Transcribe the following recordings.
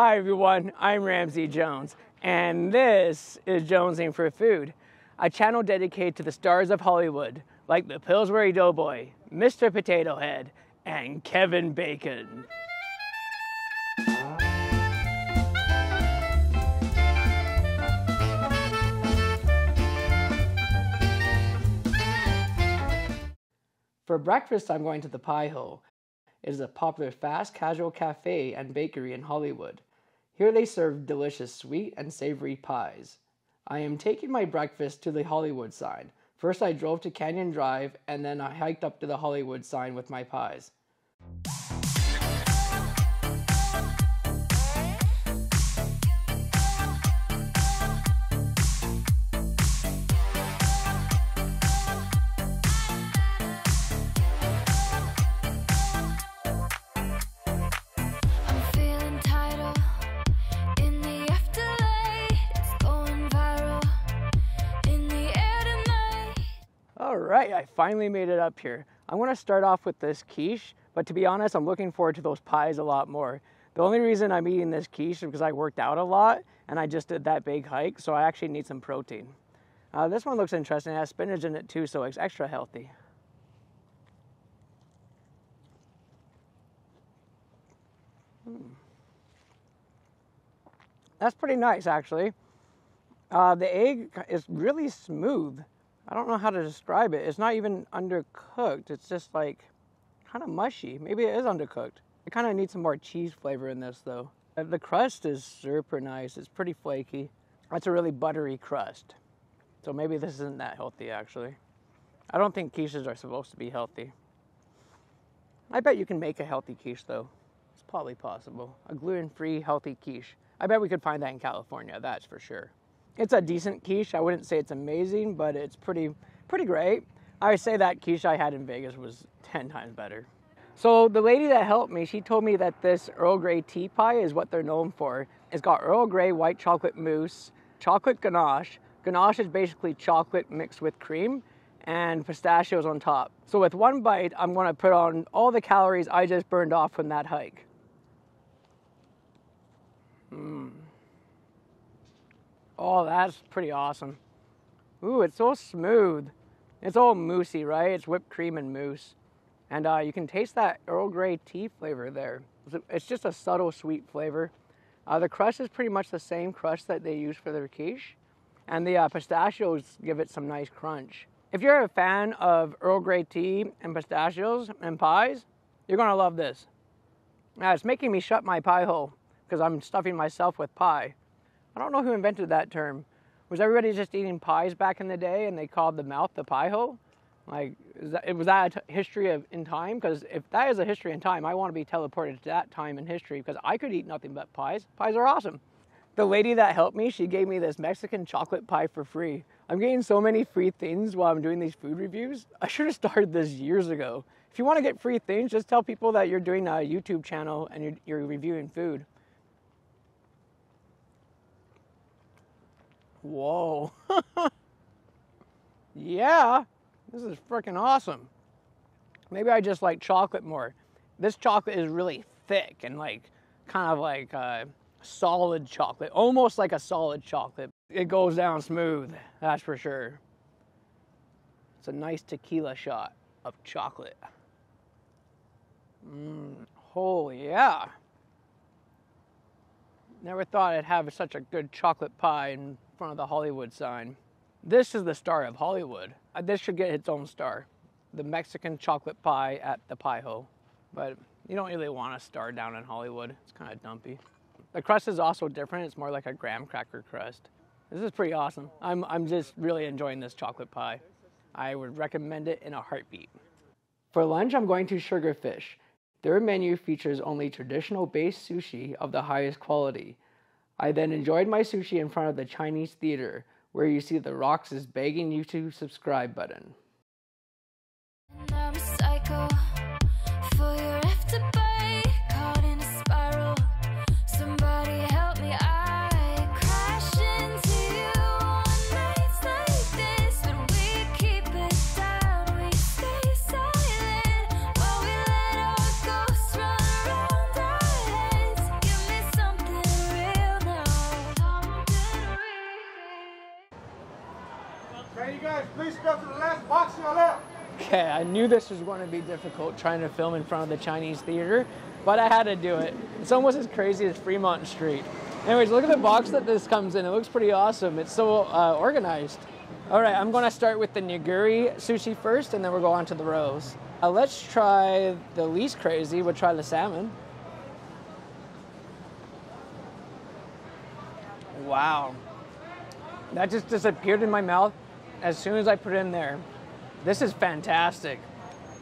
Hi everyone, I'm Ramsey Jones, and this is Jonesing for Food, a channel dedicated to the stars of Hollywood, like the Pillsbury Doughboy, Mr. Potato Head, and Kevin Bacon. For breakfast, I'm going to the Pie Hole. It is a popular fast casual cafe and bakery in Hollywood. Here they serve delicious sweet and savory pies. I am taking my breakfast to the Hollywood sign. First, I drove to Canyon Drive and then I hiked up to the Hollywood sign with my pies. All right, I finally made it up here. I'm to start off with this quiche, but to be honest, I'm looking forward to those pies a lot more. The only reason I'm eating this quiche is because I worked out a lot and I just did that big hike, so I actually need some protein. Uh, this one looks interesting. It has spinach in it too, so it's extra healthy. Hmm. That's pretty nice, actually. Uh, the egg is really smooth. I don't know how to describe it. It's not even undercooked. It's just like kind of mushy. Maybe it is undercooked. It kind of needs some more cheese flavor in this though. Uh, The crust is super nice. It's pretty flaky. That's a really buttery crust. So maybe this isn't that healthy actually. I don't think quiches are supposed to be healthy. I bet you can make a healthy quiche though. It's probably possible. A gluten-free healthy quiche. I bet we could find that in California, that's for sure. It's a decent quiche. I wouldn't say it's amazing, but it's pretty pretty great. I say that quiche I had in Vegas was 10 times better. So the lady that helped me, she told me that this Earl Grey tea pie is what they're known for. It's got Earl Grey white chocolate mousse, chocolate ganache. Ganache is basically chocolate mixed with cream and pistachios on top. So with one bite, I'm going to put on all the calories I just burned off from that hike. Mm. Oh, that's pretty awesome. Ooh, it's so smooth. It's all moussey, right? It's whipped cream and mousse. And uh, you can taste that Earl Grey tea flavor there. It's- just a subtle sweet flavor. Uh, the crust is pretty much the same crust that they use for their quiche. And the uh, pistachios give it some nice crunch. If you're a fan of Earl Grey tea and pistachios and pies, you're gonna love this. Now, it's making me shut my pie hole because I'm stuffing myself with pie. I don't know who invented that term. Was everybody just eating pies back in the day and they called the mouth the pie hole? Like, is that, was that a t- history of in time? Because if that is a history in time, I want to be teleported to that time in history because I could eat nothing but pies. Pies are awesome. The lady that helped me, she gave me this Mexican chocolate pie for free. I'm getting so many free things while I'm doing these food reviews. I should have started this years ago. If you want to get free things, just tell people that you're doing a YouTube channel and you're, you're reviewing food. Whoa. yeah, this is freaking awesome. Maybe I just like chocolate more. This chocolate is really thick and like kind of like solid chocolate, almost like a solid chocolate. It goes down smooth, that's for sure. It's a nice tequila shot of chocolate. Mmm, holy yeah. Never thought I'd have such a good chocolate pie in front of the Hollywood sign. This is the star of Hollywood. Uh, This should get its own star. The Mexican chocolate pie at the Pie Hole. But you don't really want a star down in Hollywood. It's kind of dumpy. The crust is also different. It's more like a graham cracker crust. This is pretty awesome. I'm, I'm just really enjoying this chocolate pie. I would recommend it in a heartbeat. For lunch, I'm going to Sugarfish. Their menu features only traditional base sushi of the highest quality. I then enjoyed my sushi in front of the Chinese theater, where you see the rocks is begging you to subscribe button. Please go to the last box to your left. Okay, I knew this was going to be difficult trying to film in front of the Chinese theater, but I had to do it. It's almost as crazy as Fremont Street. Anyways, look at the box that this comes in. It looks pretty awesome. It's so uh, organized. All right, I'm going to start with the nigiri sushi first, and then we'll go on to the rolls. Uh, let's try the least crazy. We'll try the salmon. Wow. That just disappeared in my mouth as soon as I put it in there. This is fantastic.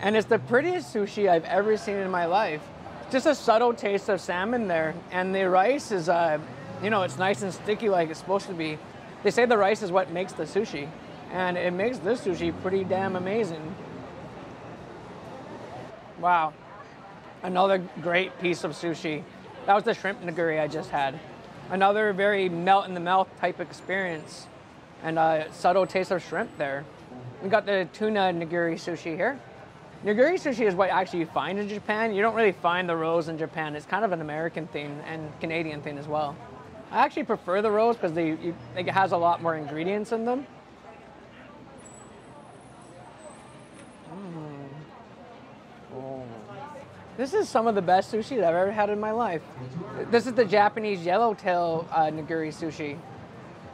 And it's the prettiest sushi I've ever seen in my life. Just a subtle taste of salmon there. And the rice is, uh, you know, it's nice and sticky like it's supposed to be. They say the rice is what makes the sushi. And it makes this sushi pretty damn amazing. Wow. Another great piece of sushi. That was the shrimp nigiri I just had. Another very melt in the mouth type experience. And a subtle taste of shrimp there. We got the tuna nigiri sushi here. Nigiri sushi is what actually you find in Japan. You don't really find the rolls in Japan. It's kind of an American thing and Canadian thing as well. I actually prefer the rolls because they you, it has a lot more ingredients in them. Mm. Oh. This is some of the best sushi that I've ever had in my life. This is the Japanese yellowtail uh, nigiri sushi.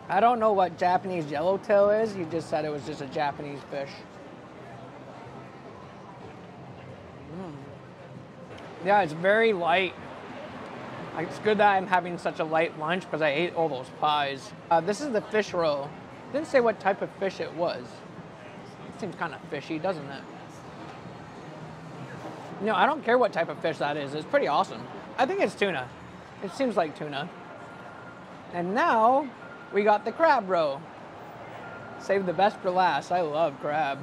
I don't know what Japanese yellowtail is. You just said it was just a Japanese fish. Mm. Yeah, it's very light. It's good that I'm having such a light lunch because I ate all those pies. Uh, this is the fish roll. Didn't say what type of fish it was. It seems kind of fishy, doesn't it? No, I don't care what type of fish that is. It's pretty awesome. I think it's tuna. It seems like tuna. And now we got the crab roe. Save the best for last. I love crab.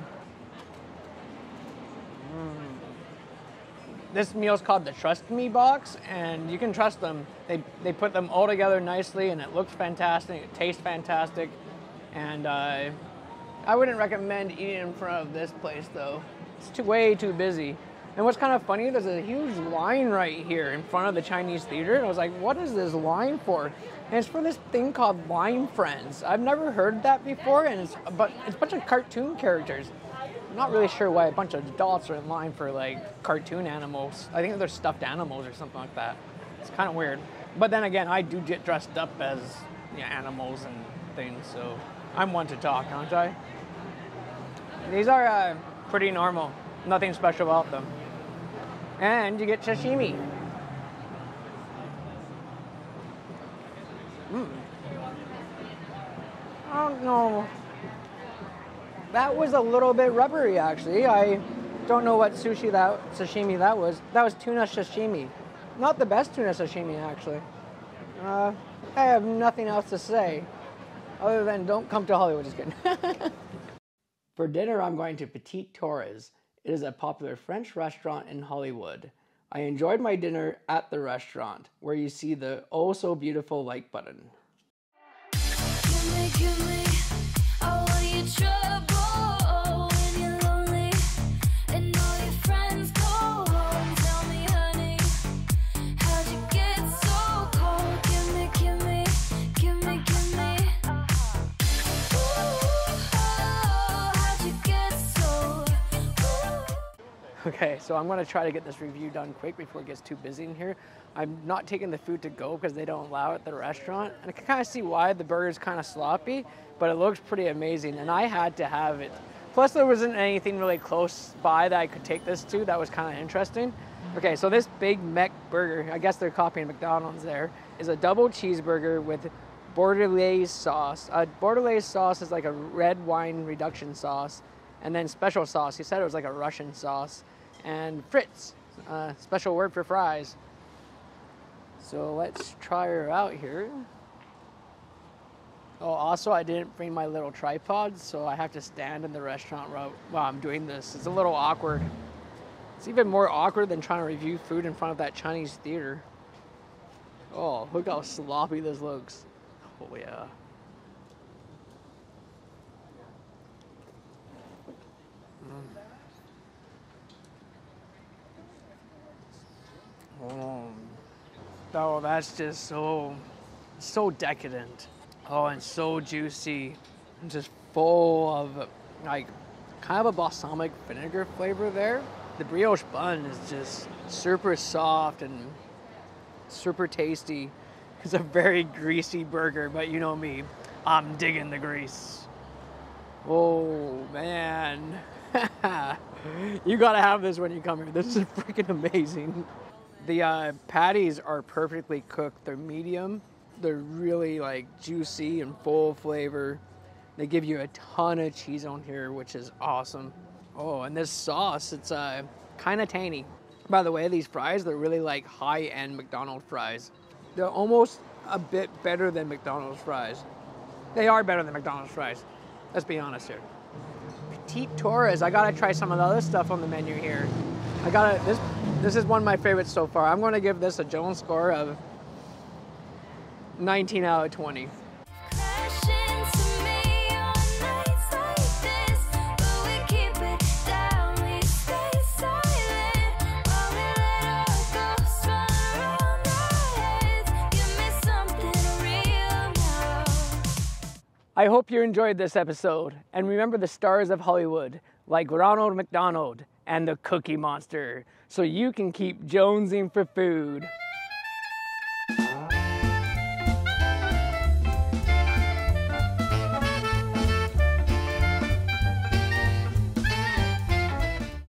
Mm. This meal's called the Trust Me box, and you can trust them. They, they put them all together nicely, and it looks fantastic. It tastes fantastic, and uh, I wouldn't recommend eating in front of this place though. It's too, way too busy. And what's kind of funny, there's a huge line right here in front of the Chinese theater. And I was like, what is this line for? And it's for this thing called Line Friends. I've never heard that before, and it's but it's a bunch of cartoon characters. I'm not really sure why a bunch of adults are in line for like cartoon animals. I think they're stuffed animals or something like that. It's kind of weird. But then again, I do get dressed up as animals and things, so I'm one to talk, aren't I? These are uh, pretty normal. Nothing special about them and you get sashimi. Mm. I don't know. That was a little bit rubbery, actually. I don't know what sushi that sashimi that was. That was tuna sashimi. Not the best tuna sashimi, actually. Uh, I have nothing else to say other than don't come to Hollywood. Just kidding. For dinner, I'm going to Petit Trois. It is a popular French restaurant in Hollywood. I enjoyed my dinner at the restaurant, where you see the oh so beautiful like button. Give me, give me Okay, so I'm gonna try to get this review done quick before it gets too busy in here. I'm not taking the food to go because they don't allow it at the restaurant. And I can kind of see why the burger's kind of sloppy, but it looks pretty amazing. And I had to have it. Plus, there wasn't anything really close by that I could take this to that was kind of interesting. Okay, so this Big Mec burger, I guess they're copying McDonald's there, is a double cheeseburger with Bordelaise sauce. Uh, Bordelaise sauce is like a red wine reduction sauce, and then special sauce. He said it was like a Russian sauce, and frites, special word for fries. So let's try her out here. Oh, also, I didn't bring my little tripod, so I have to stand in the restaurant while I'm doing this. It's a little awkward. It's even more awkward than trying to review food in front of that Chinese theater. Oh, look how sloppy this looks. Oh, yeah. Oh, that's just so, so decadent. Oh, and so juicy. And just full of like kind of a balsamic vinegar flavor there. The brioche bun is just super soft and super tasty. It's a very greasy burger, but you know me, I'm digging the grease. Oh man. you gotta have this when you come here. This is freaking amazing. The uh, patties are perfectly cooked. They're medium. They're really like juicy and full flavor. They give you a ton of cheese on here, which is awesome. Oh, and this sauce, it's uh, kind of tangy. By the way, these fries, they're really like high-end McDonald's fries. They're almost a bit better than McDonald's fries. They are better than McDonald's fries. Let's be honest here. Petit Trois. I gotta try some of the other stuff on the menu here. I gotta this. This is one of my favorites so far. I'm gonna give this a Jones score of 19 out of 20. Crash into me on nights like this, but we keep it down. We stay silent while we let our ghosts run around our heads. Give me something real now. I hope you enjoyed this episode. And remember the stars of Hollywood, like Ronald McDonald and the Cookie Monster, so you can keep jonesing for food.